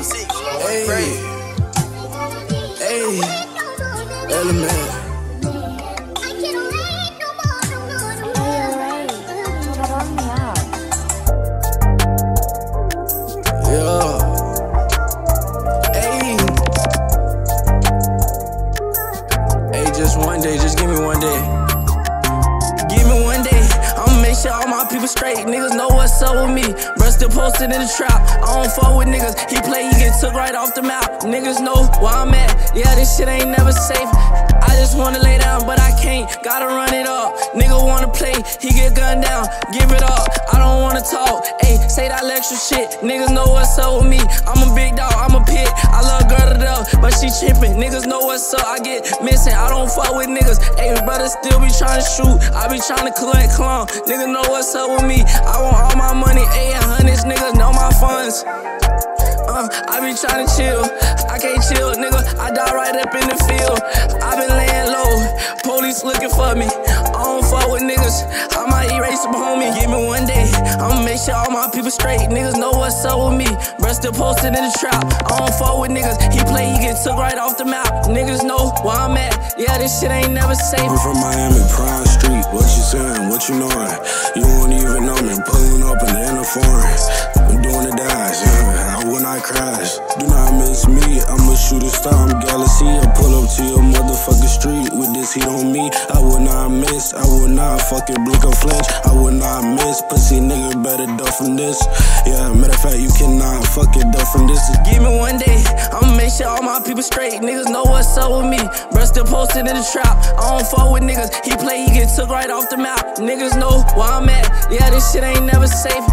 Hey, hey, element. Yeah. Hey. Hey, just one day, just Sure all my people straight. Niggas know what's up with me. Bruh still posted in the trap. I don't fuck with niggas. He play, he get took right off the map. Niggas know where I'm at. Yeah, this shit ain't never safe. I just wanna lay down, but I can't. Gotta run it up. Nigga wanna play, he get gunned down. Give it up. I don't wanna talk. Ayy, say that extra shit. Niggas know what's up with me. I'm a big dog, I'm a pit. I love girl to death, but she trippin'. Niggas know what's up. I get I don't fuck with niggas. Ayy, brother still be trying to shoot. I be trying to collect clown. Niggas know what's up with me. I want all my money. Ayy, hundreds. Niggas know my funds. Uh, I be tryna chill, I can't chill, nigga. I die right up in the field. I been laying low, police looking for me. I don't fuck with niggas, I might erase them, homie. Give me one day, I'ma make sure all my people straight. Niggas know what's up with me. Bruh still posted in the trap. I don't fuck with niggas, he play, he get took right off the map. Niggas this shit ain't never safe. I'm from Miami, Prime Street. What you saying? What you knowin'? You don't even know me. Pulling up in the inner foreign. I'm doing the dash. Yeah, I will not crash. Do not miss me. I'm a star. I'm galaxy. I pull up to your motherfucking street with this heat on me. I will not miss. I will not fucking blink or flinch. I will not miss. Pussy nigga better duck from this. Yeah, matter of fact, you cannot fucking duck from this. Give me one day, make sure all my people straight. Niggas know what's up with me. Bruh still posted in the trap. I don't fuck with niggas. He play, he get took right off the map. Niggas know where I'm at. Yeah, this shit ain't never safe.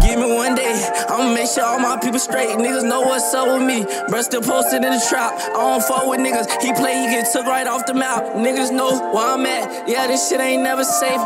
Give me one day, I'ma make sure all my people straight. Niggas know what's up with me. Bruh still posted in the trap. I don't fuck with niggas. He play, he get took right off the map. Niggas know where I'm at. Yeah, this shit ain't never safe.